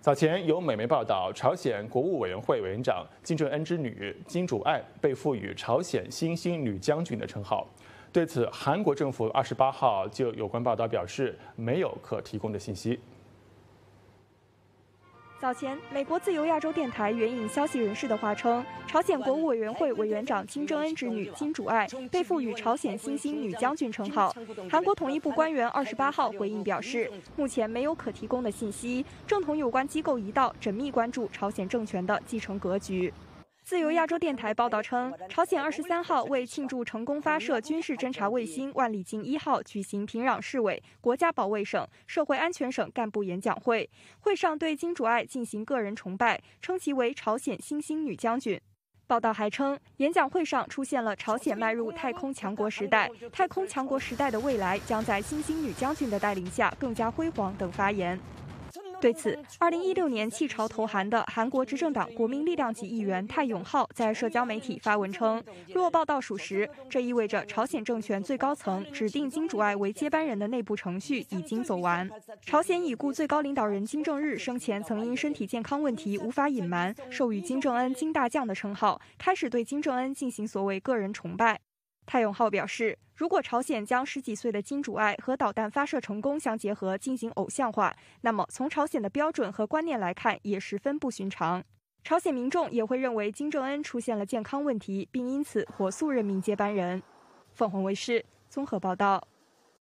早前有美媒报道，朝鲜国务委员会委员长金正恩之女金主爱被赋予朝鲜新兴女将军的称号。对此，韩国政府二十八号就有关报道表示，没有可提供的信息。早前，美国自由亚洲电台援引消息人士的话称，朝鲜国务委员会委员长金正恩之女金主爱被赋予朝鲜新兴女将军称号。韩国统一部官员二十八号回应表示，目前没有可提供的信息，正同有关机构一道缜密关注朝鲜政权的继承格局。自由亚洲电台报道称，朝鲜二十三号为庆祝成功发射军事侦察卫星万里镜一号，举行平壤市委、国家保卫省、社会安全省干部演讲会。会上对金主爱进行个人崇拜，称其为朝鲜新兴女将军。报道还称，演讲会上出现了朝鲜迈入太空强国时代、太空强国时代的未来将在新兴女将军的带领下更加辉煌等发言。对此，二零一六年弃朝投韩的韩国执政党国民力量籍议员泰永浩在社交媒体发文称，若报道属实，这意味着朝鲜政权最高层指定金主爱为接班人的内部程序已经走完。朝鲜已故最高领导人金正日生前曾因身体健康问题无法隐瞒，授予金正恩“金大将”的称号，开始对金正恩进行所谓个人崇拜。蔡永浩表示，如果朝鲜将十几岁的金主爱和导弹发射成功相结合进行偶像化，那么从朝鲜的标准和观念来看也十分不寻常。朝鲜民众也会认为金正恩出现了健康问题，并因此火速任命接班人。凤凰卫视综合报道。